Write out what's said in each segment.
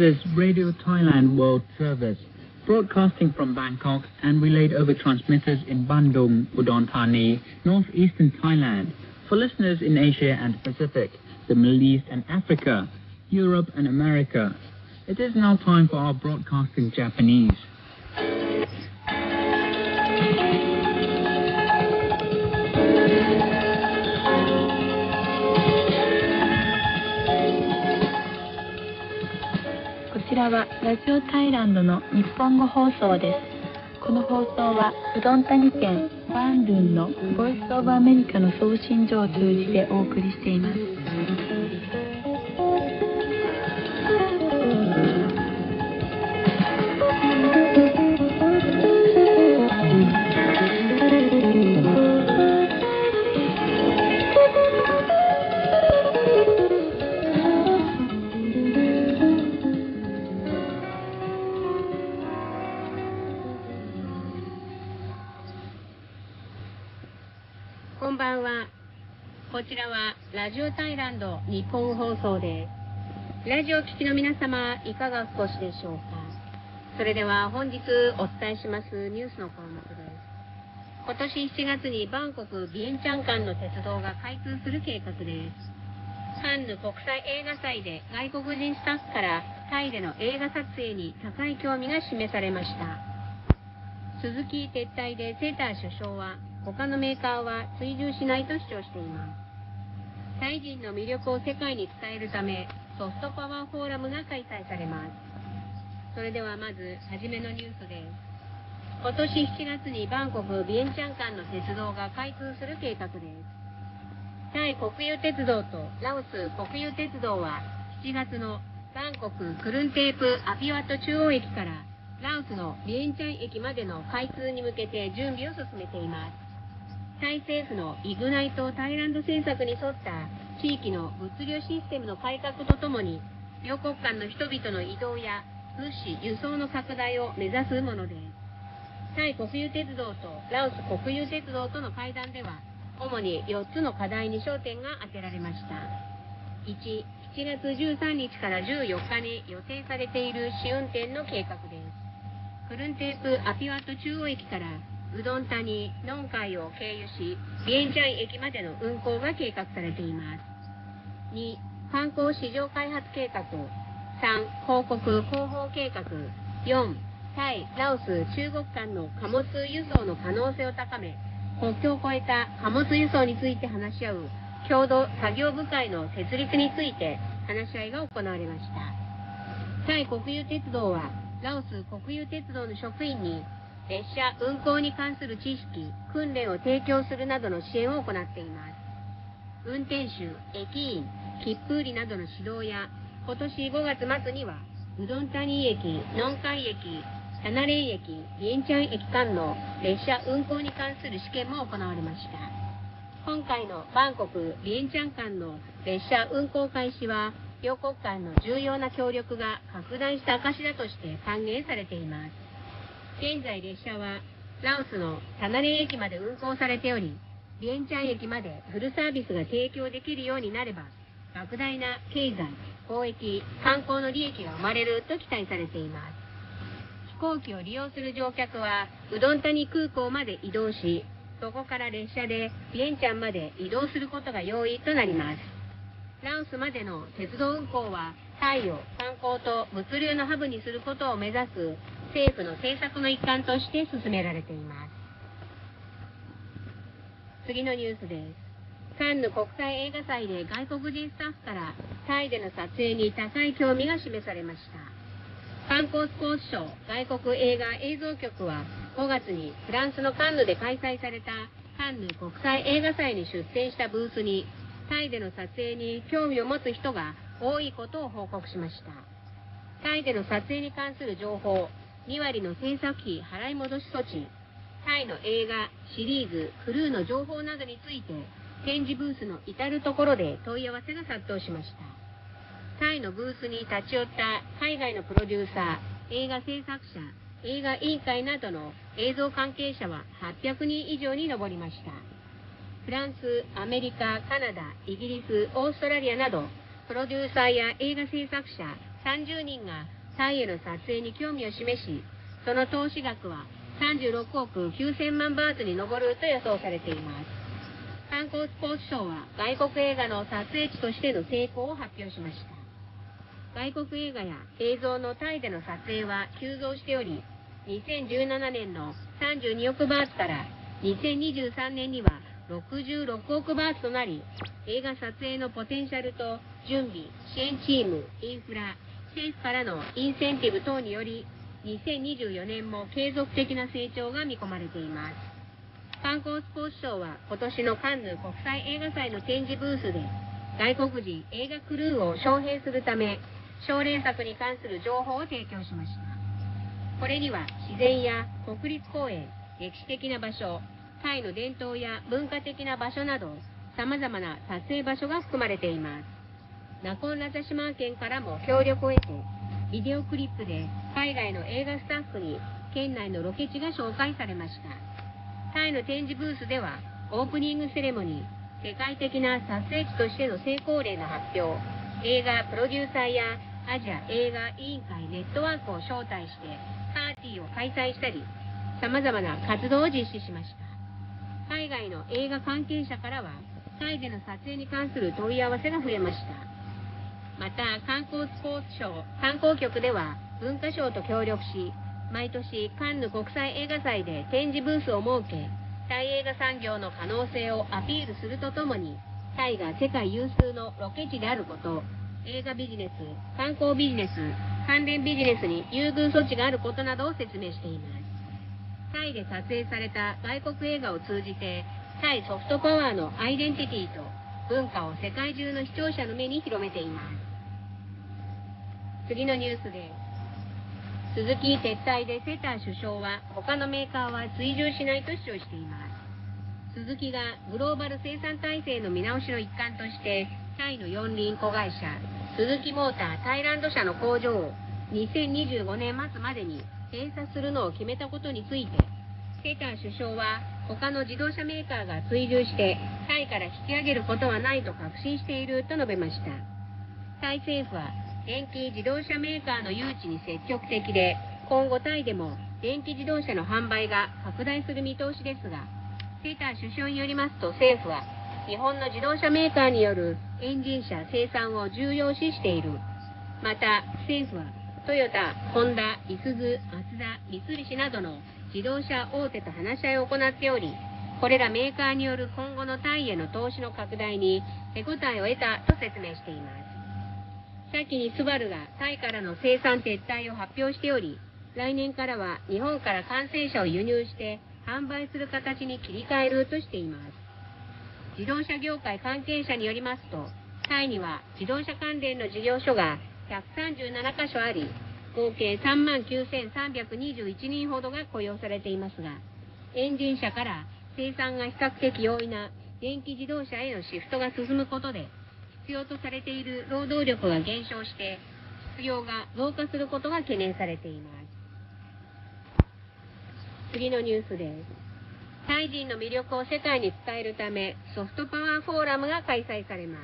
This is Radio Thailand World Service, broadcasting from Bangkok and relayed over transmitters in Bandung, Udon Thani, northeastern Thailand, for listeners in Asia and Pacific, the Middle East and Africa, Europe and America. It is now time for our broadcasting Japanese. ちらはラジオタイランドの日本語放送です。この放送はうどん谷県バンドゥンのボイスオブアメリカの送信所を通じてお送りしています。こんばんは。こちらはラジオタイランド日本放送です。ラジオ聴きの皆様、いかがお過ごしでしょうか？それでは本日お伝えしますニュースの項目です。今年7月にバンコク・ビエンチャン間の鉄道が開通する計画です。カンヌ国際映画祭で外国人スタッフからタイでの映画撮影に高い興味が示されました。鈴木撤退でセーター首相は他のメーカーは追従しないと主張しています。タイ人の魅力を世界に伝えるためソフトパワーフォーラムが開催されますそれではまず初めのニュースです今年7月にバンコク・ビエンチャン間の鉄道が開通する計画です。タイ国有鉄道とラオス国有鉄道は7月のバンコク・クルンテープ・アピワット中央駅からラオスのビエンチャン駅までの開通に向けて準備を進めています。タイ政府のイグナイト・タイランド政策に沿った地域の物流システムの改革とともに両国間の人々の移動や物資輸送の拡大を目指すものですタイ国有鉄道とラオス国有鉄道との会談では主に4つの課題に焦点が当てられました。1、7月13日から14日に予定されている試運転の計画です。クルンテープアピワット中央駅からうどん谷、ノンカイを経由し、ビエンチャン駅までの運行が計画されています。2、観光市場開発計画。3、広告広報計画。4、タイ、ラオス、中国間の貨物輸送の可能性を高め、国境を越えた貨物輸送について話し合う共同作業部会の設立について話し合いが行われました。タイ国有鉄道は、ラオス国有鉄道の職員に列車運行に関する知識、訓練を提供するなどの支援を行っています。運転手、駅員、切符売りなどの指導や、今年5月末には、うどん谷駅、ノンカイ駅、タナレイ駅、ビエンチャン駅間の列車運行に関する試験も行われました。今回のバンコク・ビエンチャン間の列車運行開始は、両国間の重要な協力が拡大した証だとして歓迎されています。現在列車はラオスのタナレイ駅まで運行されており、ビエンチャン駅までフルサービスが提供できるようになれば、莫大な経済、交易、観光の利益が生まれると期待されています。飛行機を利用する乗客は、うどん谷空港まで移動し、そこから列車でビエンチャンまで移動することが容易となります。ラオスまでの鉄道運行は、タイを観光と物流のハブにすることを目指す政府の政策の一環として進められています。次のニュースです。カンヌ国際映画祭で外国人スタッフからタイでの撮影に高い興味が示されました。観光スポーツ省外国映画映像局は5月にフランスのカンヌで開催されたカンヌ国際映画祭に出展したブースにタイでの撮影に興味を持つ人が多いことを報告しました。タイでの撮影に関する情報、2割の制作費払い戻し措置、タイの映画、シリーズ、クルーの情報などについて、展示ブースの至るところで問い合わせが殺到しました。タイのブースに立ち寄った海外のプロデューサー、映画制作者、映画委員会などの映像関係者は800人以上に上りました。フランス、アメリカ、カナダ、イギリス、オーストラリアなど、プロデューサーや映画制作者、30人がタイへの撮影に興味を示し、その投資額は36億9000万バーツに上ると予想されています。観光スポーツ省は外国映画の撮影地としての成功を発表しました。外国映画や映像のタイでの撮影は急増しており、2017年の32億バーツから2023年には66億バーツとなり、映画撮影のポテンシャルと準備、支援チーム、インフラ、政府からのインセンティブ等により、2024年も継続的な成長が見込まれています。観光スポーツ省は今年のカンヌ国際映画祭の展示ブースで外国人映画クルーを招聘するため奨励作に関する情報を提供しましたこれには自然や国立公園歴史的な場所タイの伝統や文化的な場所など様々な撮影場所が含まれています。ナコンラザ島県からも協力を得てビデオクリップで海外の映画スタッフに県内のロケ地が紹介されました。タイの展示ブースではオープニングセレモニー世界的な撮影地としての成功例の発表映画プロデューサーやアジア映画委員会ネットワークを招待してパーティーを開催したり様々な活動を実施しました。外の映画関係者からはタイでの撮影に関する問い合わせが増えました。また観光スポーツ省観光局では文化省と協力し毎年カンヌ国際映画祭で展示ブースを設けタイ映画産業の可能性をアピールするとともにタイが世界有数のロケ地であること映画ビジネス観光ビジネス関連ビジネスに優遇措置があることなどを説明しています。タイで撮影された外国映画を通じてタイソフトパワーのアイデンティティと文化を世界中の視聴者の目に広めています。次のニュースです。鈴木撤退でセター首相は他のメーカーは追従しないと主張しています。鈴木がグローバル生産体制の見直しの一環としてタイの四輪子会社鈴木モータータイランド社の工場を2025年末までに閉鎖するのを決めたことについてセター首相は他の自動車メーカーが追従してタイから引き上げることはないと確信していると述べました。タイ政府は電気自動車メーカーの誘致に積極的で今後タイでも電気自動車の販売が拡大する見通しですがセーター首相によりますと政府は日本の自動車メーカーによるエンジン車生産を重要視している。また政府はトヨタ、ホンダ、イスズ、マツダ、三菱などの自動車大手と話し合いを行っておりこれらメーカーによる今後のタイへの投資の拡大に手応えを得たと説明しています先にスバルがタイからの生産撤退を発表しており、来年からは日本から完成車を輸入して販売する形に切り替えるとしています。自動車業界関係者によりますと、タイには自動車関連の事業所が137カ所あり、合計3万9321人ほどが雇用されていますが、エンジン車から生産が比較的容易な電気自動車へのシフトが進むことで、必要とされている労働力が減少して失業が増加することが懸念されています。次のニュースです。タイ人の魅力を世界に伝えるためソフトパワーフォーラムが開催されま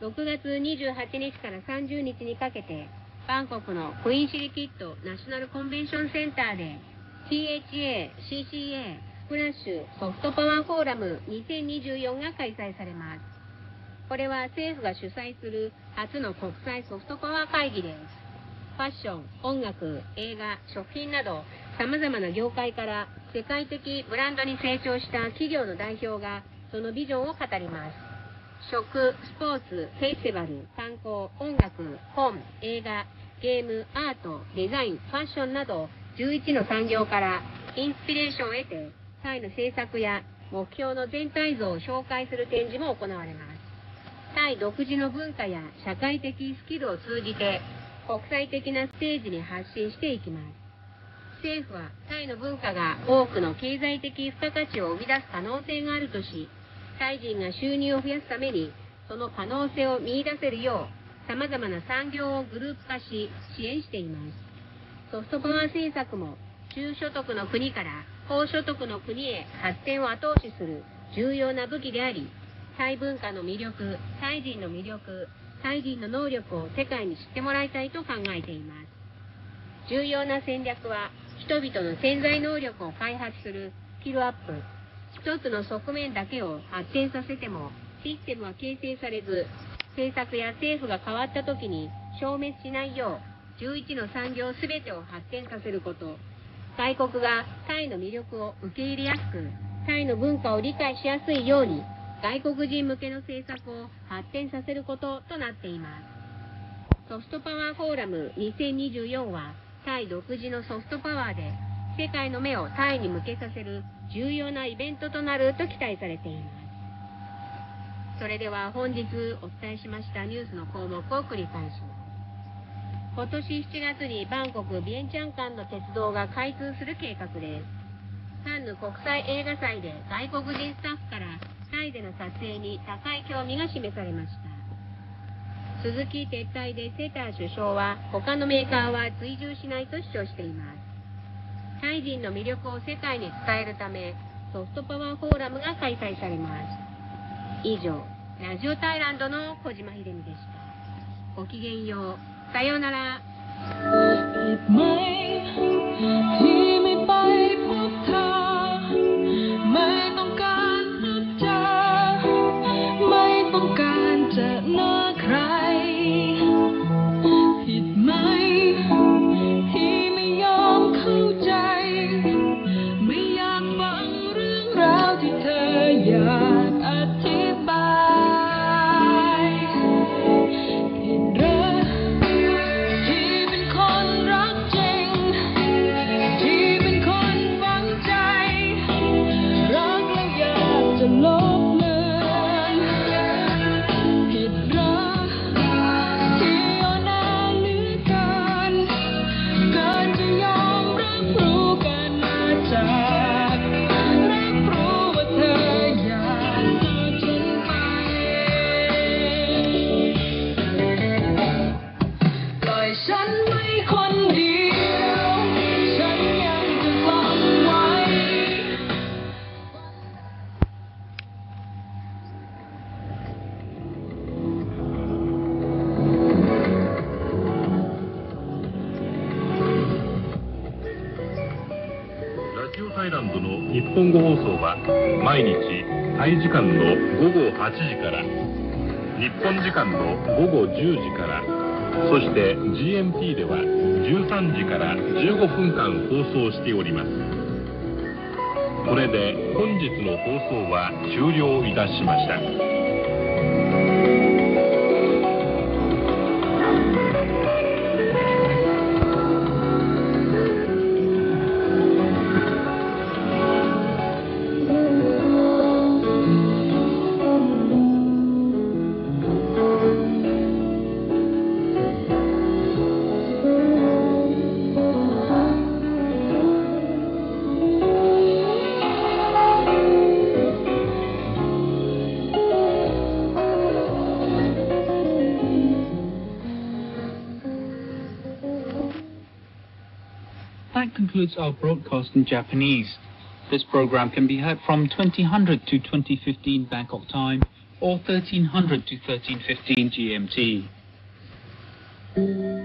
す。6月28日から30日にかけてバンコクのクイーンシリキッドナショナルコンベンションセンターで CHA、CCA、フラッシュソフトパワーフォーラム2024が開催されますこれは政府が主催する初の国際ソフトパワー会議です。ファッション、音楽、映画、食品など様々な業界から世界的ブランドに成長した企業の代表がそのビジョンを語ります。食、スポーツ、フェスティバル、観光、音楽、本、映画、ゲーム、アート、デザイン、ファッションなど11の産業からインスピレーションを得てタイの政策や目標の全体像を紹介する展示も行われます。タイ独自の文化や社会的スキルを通じて国際的なステージに発信していきます政府はタイの文化が多くの経済的付加価値を生み出す可能性があるとしタイ人が収入を増やすためにその可能性を見いだせるよう様々な産業をグループ化し支援しています。ソフトパワー政策も中所得の国から高所得の国へ発展を後押しする重要な武器でありタイ文化の魅力、タイ人の魅力、タイ人の能力を世界に知ってもらいたいと考えています。重要な戦略は人々の潜在能力を開発するスキルアップ。一つの側面だけを発展させてもシステムは形成されず政策や政府が変わった時に消滅しないよう11の産業全てを発展させること。外国がタイの魅力を受け入れやすくタイの文化を理解しやすいように外国人向けの政策を発展させることとなっています。ソフトパワーフォーラム2024はタイ独自のソフトパワーで世界の目をタイに向けさせる重要なイベントとなると期待されていますそれでは本日お伝えしましたニュースの項目を繰り返します今年7月にバンコク・ビエンチャン間の鉄道が開通する計画ですカンヌ国際映画祭で外国人スタッフからタイでの撮影に高い興味が示されました鈴木撤退でセター首相は他のメーカーは追従しないと主張していますタイ人の魅力を世界に伝えるためソフトパワーフォーラムが開催されます。以上ラジオタイランドの小島秀美でした。ごきげんよう。さようなら。本語放送は毎日タイ時間の午後8時から日本時間の午後10時からそして GMT では13時から15分間放送しております。これで本日の放送は終了いたしました。That concludes our broadcast in Japanese. This program can be heard from 2000 to 2015 Bangkok time or 1300 to 1315 GMT.